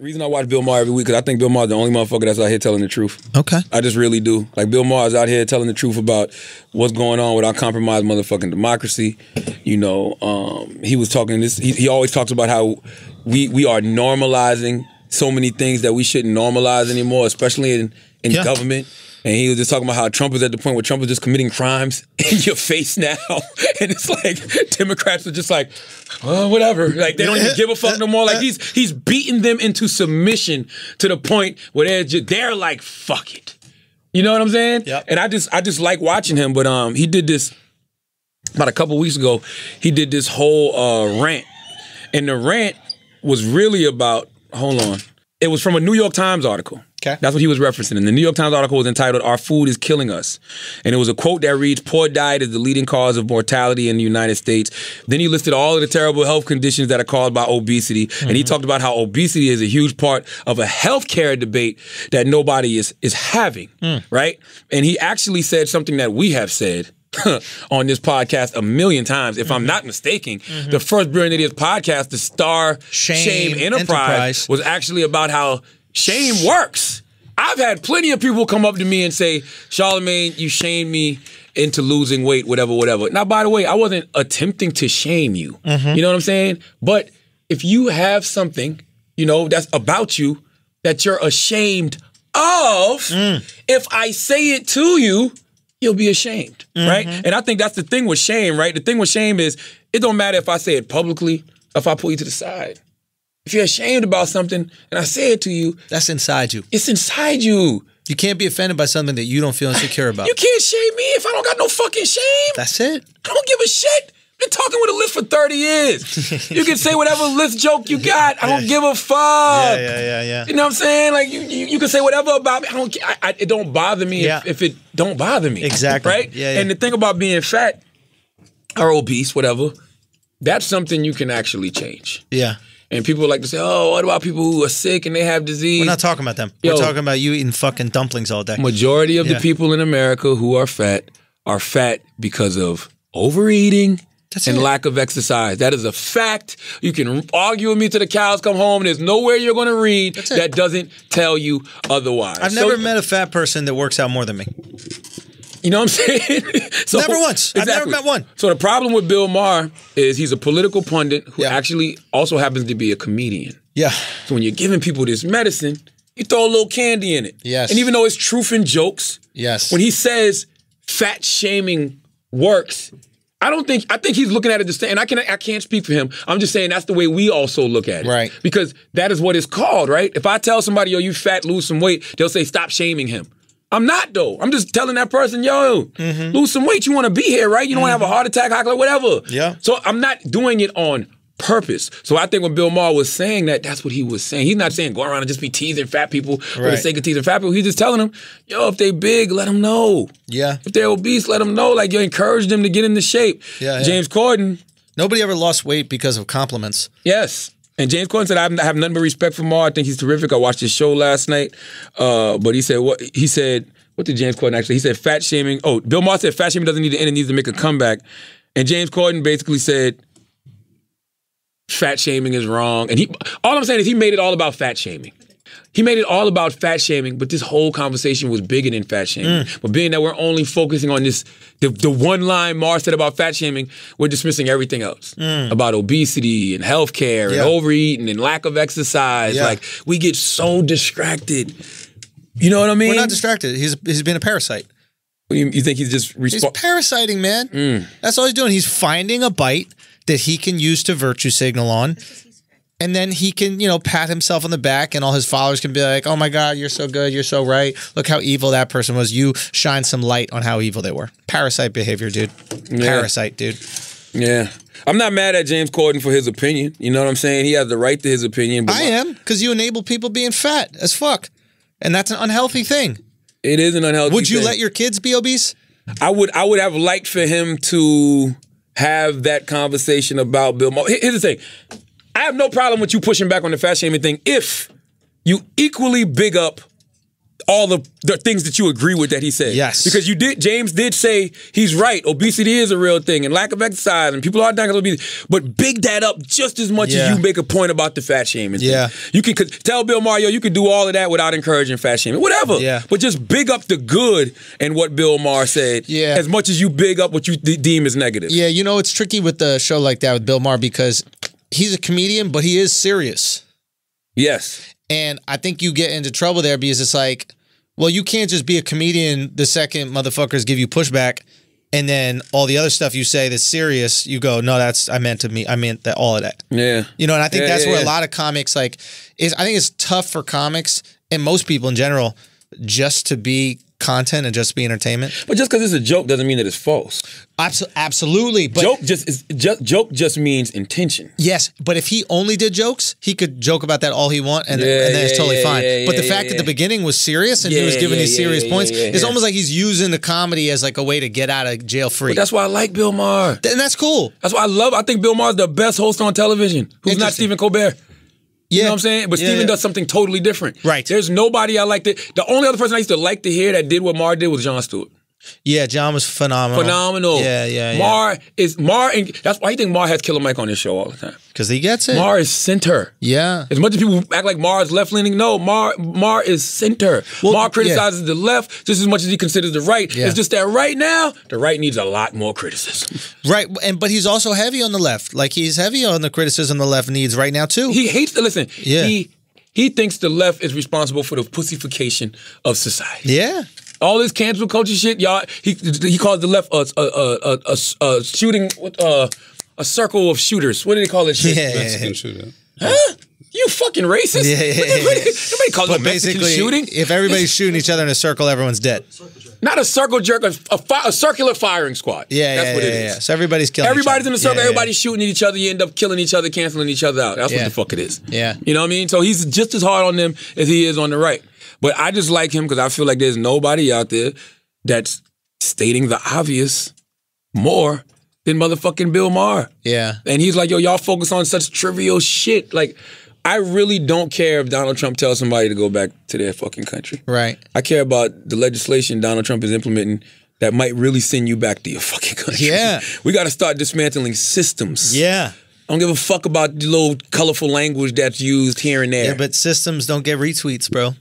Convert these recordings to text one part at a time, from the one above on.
The reason I watch Bill Maher every week because I think Bill Maher's the only motherfucker that's out here telling the truth. Okay. I just really do. Like Bill Maher is out here telling the truth about what's going on with our compromised motherfucking democracy. You know, um, he was talking this. He, he always talks about how we we are normalizing so many things that we shouldn't normalize anymore, especially in in Yeah. government. And he was just talking about how Trump is at the point where Trump is just committing crimes in your face now, and it's like Democrats are just like, oh, whatever. Like they don't even give a fuck no more. Like he's he's beating them into submission to the point where they're just they're like, fuck it. You know what I'm saying? Yep. And I just I just like watching him. But um, he did this about a couple weeks ago. He did this whole uh, rant, and the rant was really about. Hold on. It was from a New York Times article. Okay. That's what he was referencing. And the New York Times article was entitled "Our Food is Killing Us," and it was a quote that reads, "Poor diet is the leading cause of mortality in the United States." Then he listed all of the terrible health conditions that are caused by obesity, and he mm-hmm. talked about how obesity is a huge part of a healthcare debate that nobody is is having, mm. right? And he actually said something that we have said. on this podcast a million times, if I'm mm-hmm. not mistaken, mm-hmm. the first Brilliant Idiots podcast, the Star Shame Enterprise, Enterprise. was actually about how shame works. I've had plenty of people come up to me and say, Charlamagne, you shamed me into losing weight, whatever, whatever. Now, by the way, I wasn't attempting to shame you. Mm-hmm. You know what I'm saying? But if you have something, you know, that's about you that you're ashamed of, mm. if I say it to you, you'll be ashamed, right? Mm-hmm. And I think that's the thing with shame, right? The thing with shame is it don't matter if I say it publicly, if I pull you to the side. If you're ashamed about something and I say it to you, That's inside you. it's inside you. You can't be offended by something that you don't feel insecure about. You can't shame me if I don't got no fucking shame. That's it. I don't give a shit. Been talking with a list for 30 years. you can say whatever list joke you got. I don't give a fuck. yeah, yeah. Yeah. You know what I'm saying? Like you, you, you can say whatever about me. I don't. I, I, it don't bother me Yeah. if, if it don't bother me. Exactly. Right. Yeah, yeah. And the thing about being fat or obese, whatever, that's something you can actually change. Yeah. And people like to say, "Oh, what about people who are sick and they have disease?" We're not talking about them. Yo. We're talking about you eating fucking dumplings all day. Majority of Yeah. the people in America who are fat are fat because of overeating That's and it. lack of exercise. That is a fact. You can argue with me till the cows come home. There's nowhere you're going to read that doesn't tell you otherwise. I've So- never met a fat person that works out more than me. You know what I'm saying? so, Never once. I've never met one. So the problem with Bill Maher is he's a political pundit who Yeah. actually also happens to be a comedian. Yeah. So when you're giving people this medicine, you throw a little candy in it. Yes. And even though it's truth and jokes, Yes. when he says fat shaming works, I don't think I think he's looking at it the same. And I can I can't speak for him. I'm just saying that's the way we also look at it. Right. Because that is what it's called, right? If I tell somebody, yo, you fat, lose some weight, they'll say, stop shaming him. I'm not though. I'm just telling that person, yo, Mm-hmm. lose some weight. You want to be here, right? You don't want to have a heart attack, hot whatever. Yeah. So I'm not doing it on purpose. So I think when Bill Maher was saying that, that's what he was saying. He's not saying go around and just be teasing fat people for the sake of teasing fat people. He's just telling them, yo, if they big, let them know. Yeah. If they're obese, let them know. Like you encourage them to get into shape. Yeah, yeah. James Corden, Nobody ever lost weight because of compliments. yes. And James Corden said, I have, nothing but respect for Maher. I think he's terrific. I watched his show last night. Uh, but he said, what he said, what did James Corden actually? He said fat shaming. Oh, Bill Maher said fat shaming doesn't need to end, it needs to make a comeback. And James Corden basically said, fat shaming is wrong. And he all I'm saying is he made it all about fat shaming. He made it all about fat shaming, but this whole conversation was bigger than fat shaming. Mm. But being that we're only focusing on this, the, the one line Maher's said about fat shaming, we're dismissing everything else mm. about obesity and healthcare Yeah. and overeating and lack of exercise. Yeah. Like we get so distracted. You know what I mean? We're not distracted. He's he's been a parasite. you, you think he's just He's resp- parasiting, man. Mm. That's all he's doing. He's finding a bite that he can use to virtue signal on. And then he can, you know, pat himself on the back, and all his followers can be like, "Oh my God, you're so good, you're so right. Look how evil that person was. You shine some light on how evil they were. Parasite behavior, dude. Parasite, dude. Yeah. I'm not mad at James Corden for his opinion. You know what I'm saying? He has the right to his opinion. But I am because you enable people being fat as fuck, and that's an unhealthy thing. It is an unhealthy. Would you thing. let your kids be obese? I would. I would have liked for him to have that conversation about Bill Maher. Here's the thing. I have no problem with you pushing back on the fat shaming thing if you equally big up all the, the things that you agree with that he said. Yes. Because you did James did say he's right. Obesity is a real thing and lack of exercise and people are dying of obesity. But big that up just as much Yeah. as you make a point about the fat shaming. thing. Yeah. You can tell Bill Maher, yo, you could do all of that without encouraging fat shaming. Whatever. Yeah. But just big up the good and what Bill Maher said. Yeah. As much as you big up what you de- deem as negative. Yeah, you know it's tricky with the show like that with Bill Maher because he's a comedian, but he is serious. Yes. And I think you get into trouble there because it's like, well, you can't just be a comedian the second motherfuckers give you pushback, and then all the other stuff you say that's serious, you go, no, that's I meant to me, I meant that all of that. Yeah. You know, and I think Yeah, that's yeah, where yeah. a lot of comics like is. I think it's tough for comics and most people in general just to be content and just be entertainment. But just because it's a joke doesn't mean that it's false. Abso- absolutely, but joke just is just joke just means intention. Yes, but if he only did jokes, he could joke about that all he want, and, Yeah, and then it's yeah, totally yeah, fine. but the fact that the beginning was serious and he was giving these serious points, it's almost like he's using the comedy as like a way to get out of jail free. That's why I like Bill Maher. and that's cool. That's why I love. I think Bill Maher's the best host on television. Who's not Stephen Colbert? Yeah, You know what I'm saying? But Yeah, Stephen yeah. does something totally different. Right. There's nobody I like to. The only other person I used to like to hear that did what Maher did was Jon Stewart. Yeah, Jon was phenomenal. Phenomenal. Yeah, yeah, yeah. Maher is Maher, and that's why I think Maher has Killer Mike on his show all the time. because he gets it. Maher is center. yeah, As much as people act like Maher is left leaning, no, Maher Maher is center. Well, Maher criticizes the left just as much as he considers the right. Yeah. It's just that right now, the right needs a lot more criticism. right. And but he's also heavy on the left. Like he's heavy on the criticism the left needs right now too. He hates to listen. Yeah. He he thinks the left is responsible for the pussification of society. yeah, All this cancel culture shit, y'all. He he calls the left a a a, a, a, a shooting uh, a circle of shooters. What do they call it? Shit? yeah. Mexican shooter. Huh? You fucking racist? Yeah, yeah, yeah, Nobody, calls But it Mexican basically, shooting. if everybody's shooting each other in a circle, everyone's dead. Not a circle jerk, a, a, fi- a circular firing squad. Yeah, that's yeah, what yeah, it is. yeah. So everybody's killing. each Everybody's other. in a circle. Yeah, yeah, yeah. Everybody's shooting at each other. You end up killing each other, canceling each other out. That's Yeah. what the fuck it is. Yeah. You know what I mean? So he's just as hard on them as he is on the right. But I just like him because I feel like there's nobody out there that's stating the obvious more than motherfucking Bill Maher. Yeah. And he's like, yo, y'all focus on such trivial shit. Like, I really don't care if Donald Trump tells somebody to go back to their fucking country. Right. I care about the legislation Donald Trump is implementing that might really send you back to your fucking country. Yeah. We got to start dismantling systems. Yeah. I don't give a fuck about the little colorful language that's used here and there. Yeah, but systems don't get retweets, bro.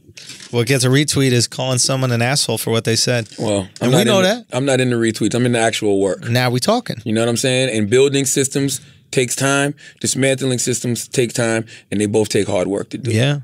What gets a retweet is calling someone an asshole for what they said. well, I'm And not we know that. I'm not in the retweets. I'm in the actual work. Now we talking. You know what I'm saying? And building systems takes time. Dismantling systems take time, and they both take hard work to do. Yeah.